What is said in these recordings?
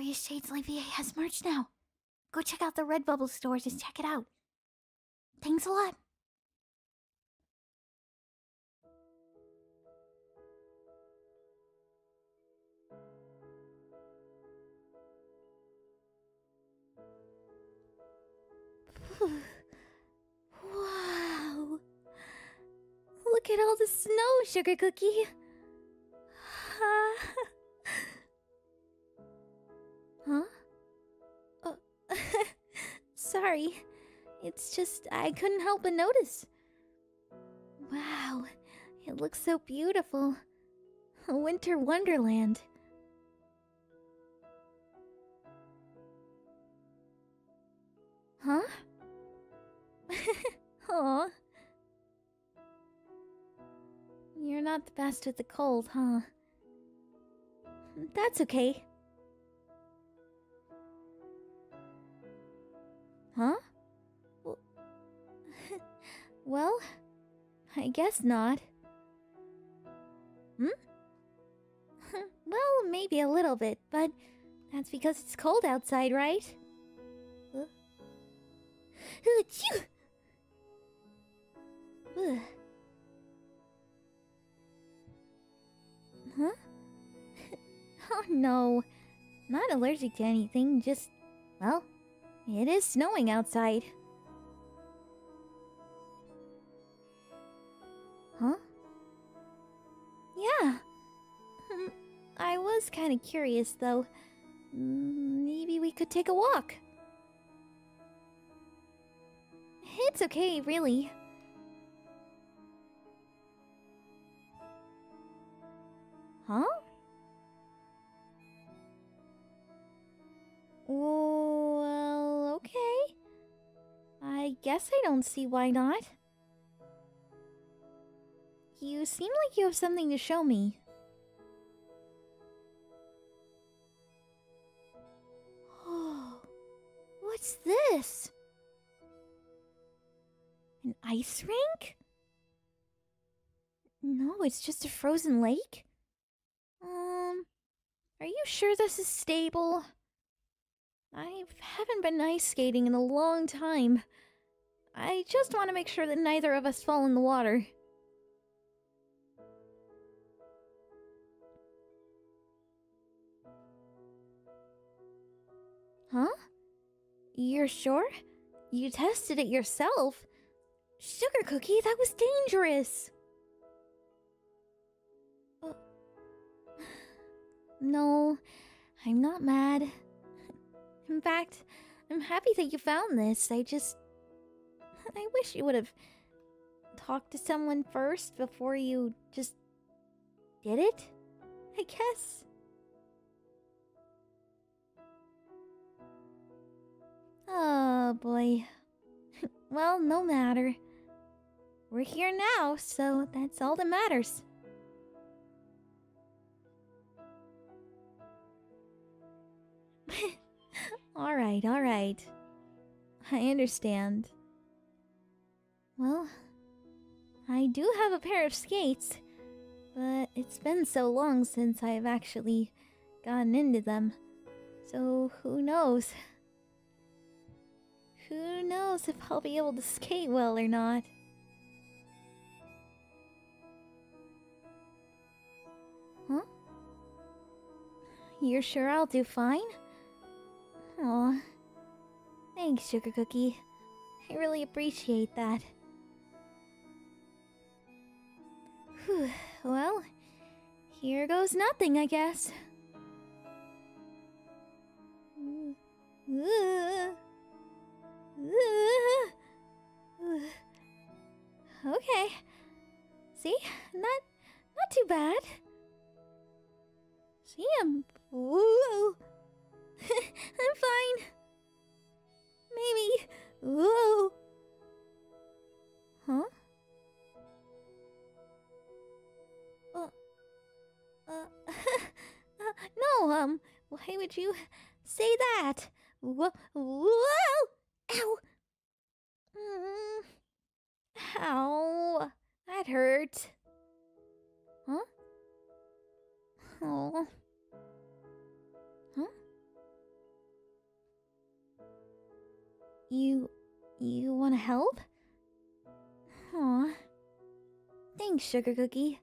Aryashadeslay VA has merch now. Go check out the Redbubble store. Just check it out. Thanks a lot. wow. Look at all the snow, Sugar Cookie. Sorry. It's just I couldn't help but notice. Wow, it looks so beautiful. A winter wonderland. Huh? Aw. You're not the best with the cold, huh? That's okay. Huh? Well, I guess not. Hmm? well, maybe a little bit, but that's because it's cold outside, right? Uh. Ugh. Huh? oh no. Not allergic to anything, just. Well, it is snowing outside. Huh? Yeah. Hmm, I was kind of curious, though. Maybe we could take a walk. It's okay, really. Huh? Guess I don't see why not. You seem like you have something to show me. Oh, what's this? An ice rink? No, it's just a frozen lake. Um, are you sure this is stable? I haven't been ice skating in a long time. I just want to make sure that neither of us fall in the water. Huh? You're sure? You tested it yourself? Sugar Cookie, that was dangerous! Uh, no, I'm not mad. In fact, I'm happy that you found this. I just. I wish you would have talked to someone first before you just did it, I guess. Oh boy. well, no matter. We're here now, so that's all that matters. alright, alright. I understand. Well, I do have a pair of skates, but it's been so long since I've actually gotten into them. So who knows? Who knows if I'll be able to skate well or not? Huh? You're sure I'll do fine? Aw. Thanks, Sugar Cookie. I really appreciate that. Well, here goes nothing, I guess. Okay. See? Not not too bad. See, I'm Whoa. I'm fine. Maybe. Whoa. Huh? Uh, uh, no, um, why would you say that? Whoa, whoa! Ow! Mm. Ow! That hurt. Huh? Oh. Huh? You... you wanna help? Aw. Thanks, Sugar Cookie.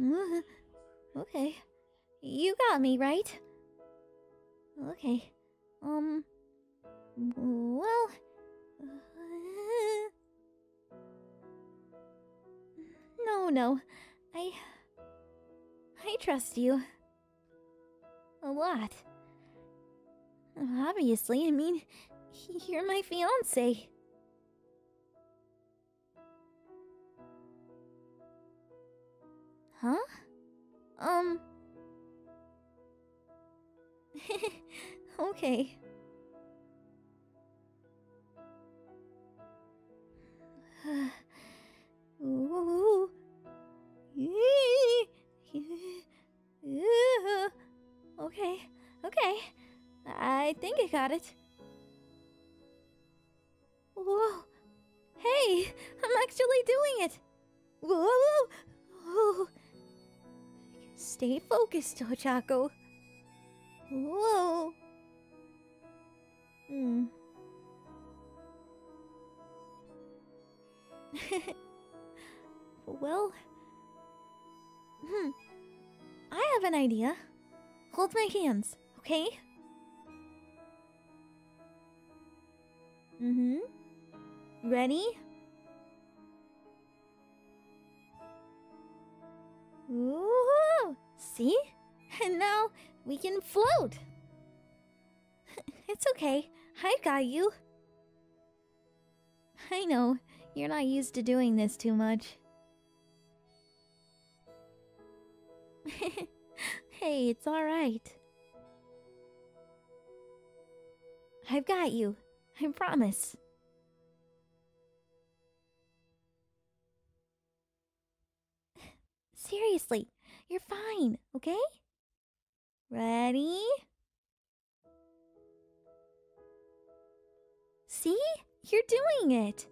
Uh, okay. You got me, right? Okay. Um. Well. uh, no, no. I. I trust you. A lot. Obviously, I mean, you're my fiance. Huh? Um. okay. Ooh. Okay, okay. I think I got it. Stay focused, Ochaco. Whoa. Hmm. well, hmm. I have an idea. Hold my hands, okay? Mm-hmm. Ready? See? And now we can float. it's okay. I've got you. I know, you're not used to doing this too much. hey, it's alright. I've got you. I promise. Seriously, you're fine, okay? Ready? See? You're doing it!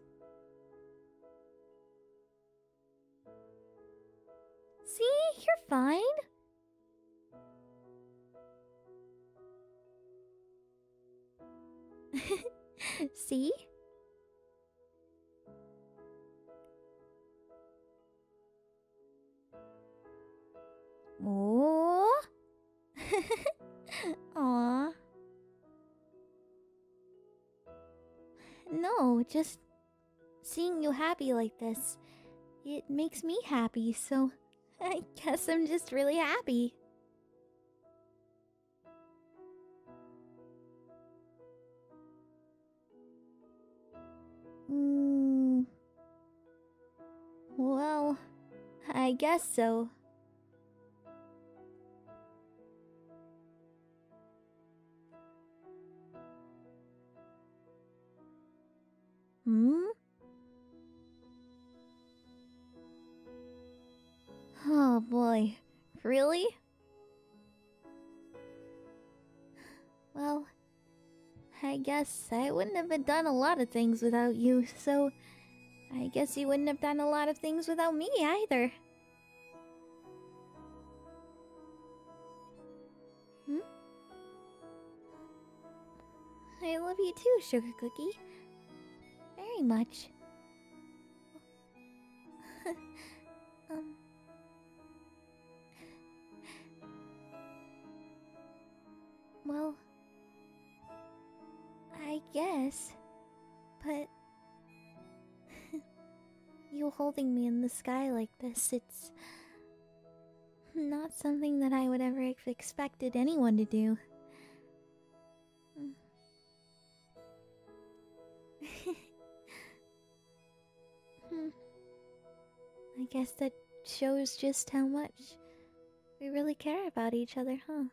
See? You're fine. See? No, just seeing you happy like this, it makes me happy, so I guess I'm just really happy. Mm, well, I guess so. Really? Well, I guess I wouldn't have done a lot of things without you, so I guess you wouldn't have done a lot of things without me either. Hmm? I love you too, Sugar Cookie. Very much. Guess. But. you holding me in the sky like this, it's. Not something that I would ever have expected anyone to do. I guess that shows just how much we really care about each other, huh?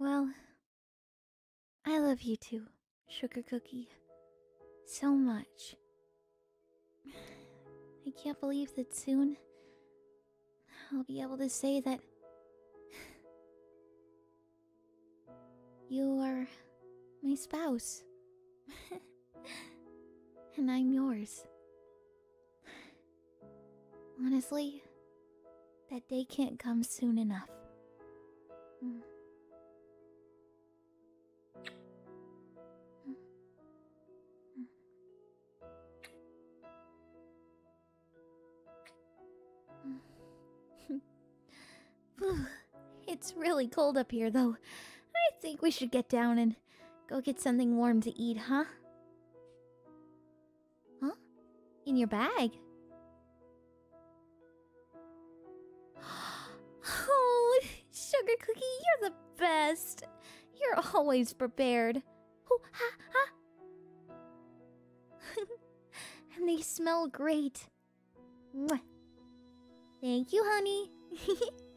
Well, I love you too, Sugar Cookie. So much. I can't believe that soon I'll be able to say that you are my spouse. and I'm yours. Honestly, that day can't come soon enough. Mm. It's really cold up here, though. I think we should get down and go get something warm to eat, huh? Huh? In your bag? Oh, Sugar Cookie, you're the best. You're always prepared. Oh, ha, ha. and they smell great. Mwah. Thank you, honey.